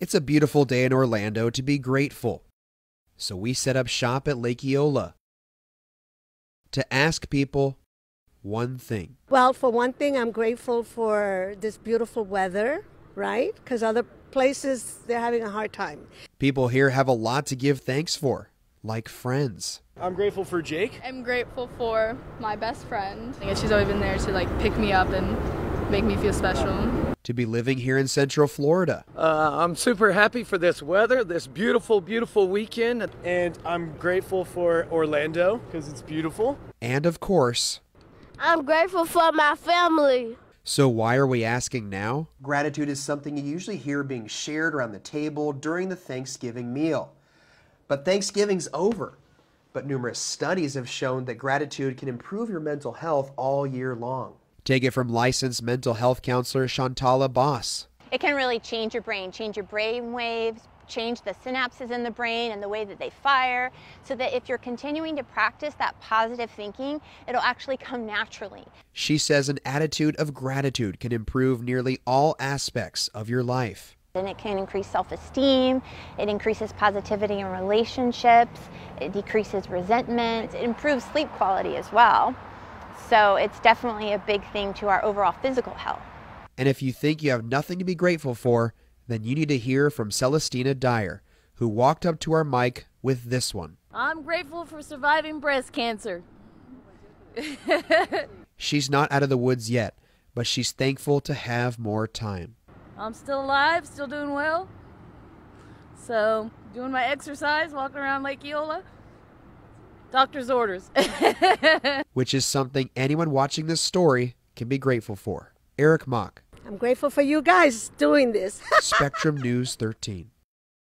It's a beautiful day in Orlando to be grateful. So we set up shop at Lake Eola to ask people one thing. Well, for one thing, I'm grateful for this beautiful weather, right? Because other places, they're having a hard time. People here have a lot to give thanks for, like friends. I'm grateful for Jake. I'm grateful for my best friend. And she's always been there to like pick me up and make me feel special. To be living here in Central Florida. Uh, I'm super happy for this weather, this beautiful, beautiful weekend. And I'm grateful for Orlando because it's beautiful. And of course, I'm grateful for my family. So, why are we asking now? Gratitude is something you usually hear being shared around the table during the Thanksgiving meal. But Thanksgiving's over. But numerous studies have shown that gratitude can improve your mental health all year long. Take it from licensed mental health counselor Shantala Boss. It can really change your brain, change your brain waves, change the synapses in the brain and the way that they fire, so that if you're continuing to practice that positive thinking, it'll actually come naturally. She says an attitude of gratitude can improve nearly all aspects of your life. And it can increase self esteem, it increases positivity in relationships, it decreases resentment, it improves sleep quality as well. So it's definitely a big thing to our overall physical health. And if you think you have nothing to be grateful for, then you need to hear from Celestina Dyer, who walked up to our mic with this one. I'm grateful for surviving breast cancer. she's not out of the woods yet, but she's thankful to have more time. I'm still alive, still doing well. So, doing my exercise, walking around Lake Eola. Doctor's orders. Which is something anyone watching this story can be grateful for. Eric Mock. I'm grateful for you guys doing this. Spectrum News 13.